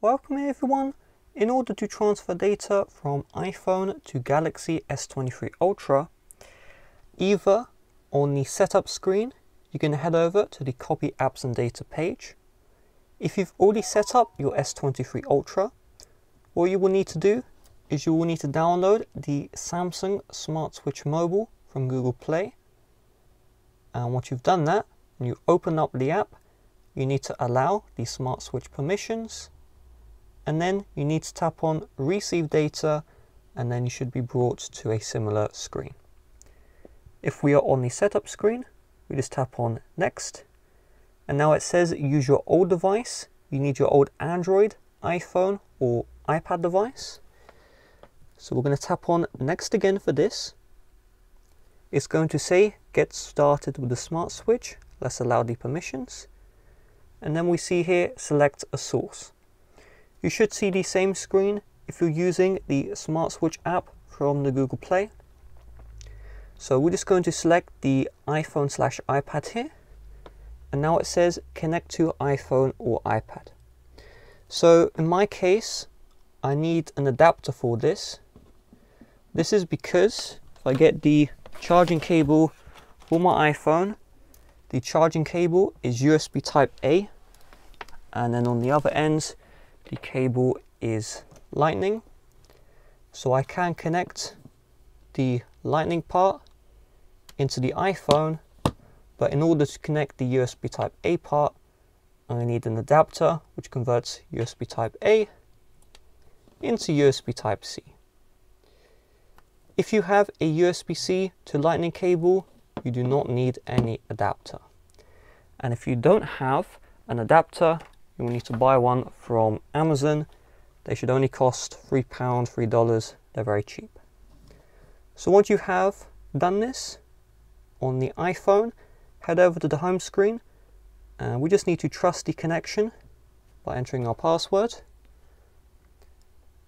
Welcome everyone. In order to transfer data from iPhone to Galaxy S23 Ultra, either on the setup screen, you can head over to the copy apps and data page. If you've already set up your S23 Ultra, what you will need to do is you will need to download the Samsung Smart Switch Mobile from Google Play. And once you've done that, when you open up the app, you need to allow the Smart Switch permissions and then you need to tap on receive data and then you should be brought to a similar screen. If we are on the setup screen, we just tap on next and now it says use your old device. You need your old Android, iPhone or iPad device. So we're going to tap on next again for this. It's going to say get started with the smart switch. Let's allow the permissions. And then we see here select a source. You should see the same screen if you're using the Smart Switch app from the Google Play. So we're just going to select the iPhone slash iPad here. And now it says connect to iPhone or iPad. So in my case, I need an adapter for this. This is because if I get the charging cable for my iPhone, the charging cable is USB type A. And then on the other ends, the cable is lightning so I can connect the lightning part into the iPhone but in order to connect the USB type A part I need an adapter which converts USB type A into USB type C. If you have a USB-C to lightning cable you do not need any adapter and if you don't have an adapter you will need to buy one from Amazon. They should only cost £3, $3. They're very cheap. So once you have done this on the iPhone, head over to the home screen. And we just need to trust the connection by entering our password.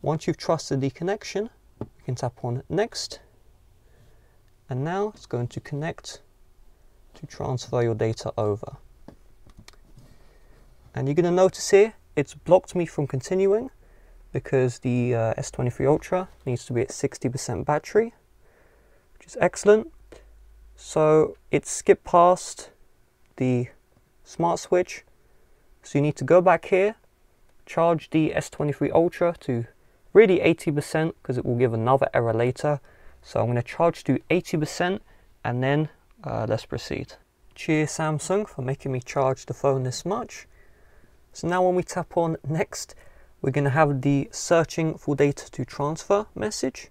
Once you've trusted the connection, you can tap on next. And now it's going to connect to transfer your data over. And you're going to notice here, it's blocked me from continuing because the uh, S23 Ultra needs to be at 60% battery, which is excellent. So it skipped past the smart switch. So you need to go back here, charge the S23 Ultra to really 80% because it will give another error later. So I'm going to charge to 80% and then uh, let's proceed. Cheers Samsung for making me charge the phone this much. So now when we tap on next, we're going to have the searching for data to transfer message.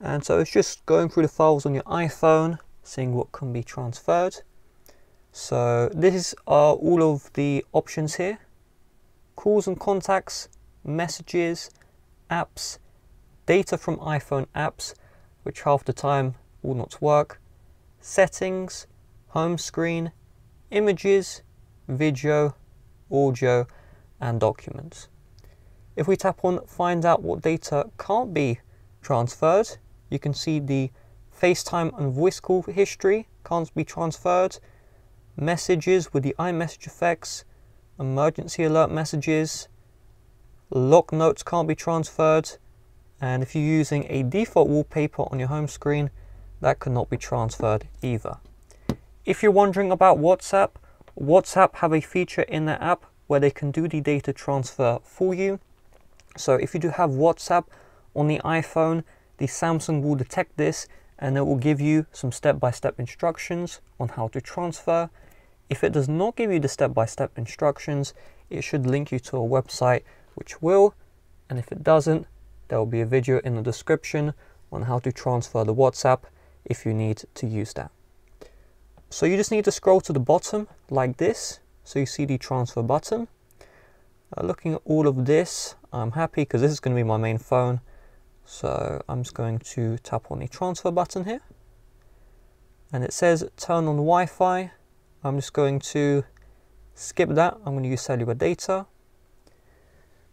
And so it's just going through the files on your iPhone, seeing what can be transferred. So this are uh, all of the options here. Calls and contacts, messages, apps, data from iPhone apps, which half the time will not work, settings, home screen, images, video, audio and documents. If we tap on find out what data can't be transferred, you can see the FaceTime and voice call history can't be transferred, messages with the iMessage effects, emergency alert messages, lock notes can't be transferred, and if you're using a default wallpaper on your home screen, that cannot be transferred either. If you're wondering about WhatsApp, WhatsApp have a feature in their app where they can do the data transfer for you. So if you do have WhatsApp on the iPhone, the Samsung will detect this and it will give you some step-by-step -step instructions on how to transfer. If it does not give you the step-by-step -step instructions, it should link you to a website which will, and if it doesn't, there will be a video in the description on how to transfer the WhatsApp if you need to use that. So you just need to scroll to the bottom like this. So you see the transfer button. Uh, looking at all of this, I'm happy because this is going to be my main phone. So I'm just going to tap on the transfer button here. And it says turn on Wi-Fi. I'm just going to skip that. I'm going to use cellular data.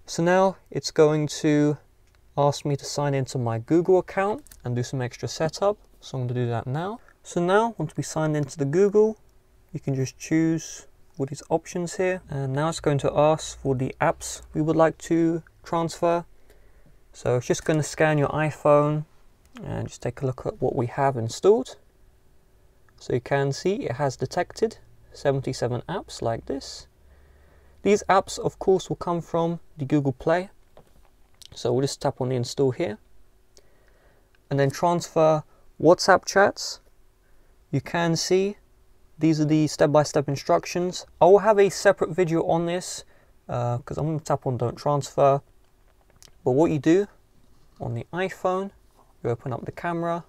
So now it's going to ask me to sign into my Google account and do some extra setup. So I'm going to do that now. So now, once we sign into the Google, you can just choose all these options here. And now it's going to ask for the apps we would like to transfer. So it's just going to scan your iPhone and just take a look at what we have installed. So you can see it has detected 77 apps like this. These apps of course will come from the Google Play. So we'll just tap on the install here and then transfer WhatsApp chats. You can see these are the step-by-step -step instructions. I will have a separate video on this because uh, I'm going to tap on don't transfer. But what you do on the iPhone, you open up the camera,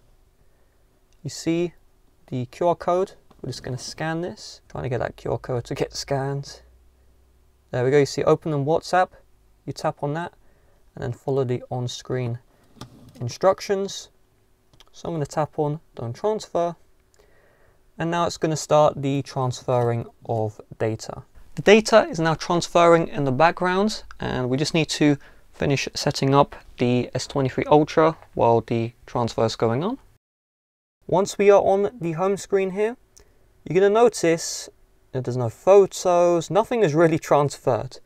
you see the QR code. We're just going to scan this, trying to get that QR code to get scanned. There we go, you see open on WhatsApp, you tap on that and then follow the on-screen instructions. So I'm going to tap on don't transfer and now it's going to start the transferring of data. The data is now transferring in the background and we just need to finish setting up the S23 Ultra while the transfer is going on. Once we are on the home screen here, you're going to notice that there's no photos, nothing is really transferred.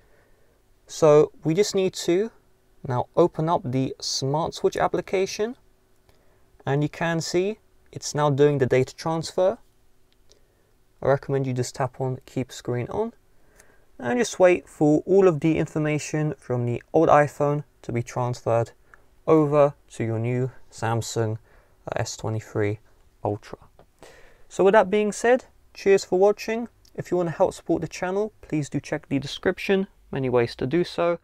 So we just need to now open up the Smart Switch application and you can see it's now doing the data transfer. I recommend you just tap on keep screen on and just wait for all of the information from the old iPhone to be transferred over to your new Samsung uh, S23 Ultra. So with that being said, cheers for watching. If you want to help support the channel, please do check the description, many ways to do so.